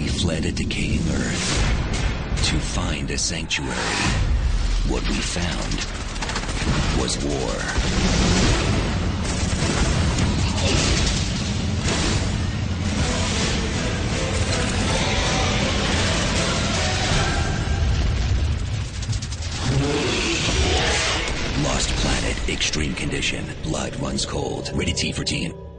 We fled a decaying Earth to find a sanctuary. What we found was war. Lost Planet, Extreme Condition, Blood Runs Cold, Rated T for Teen.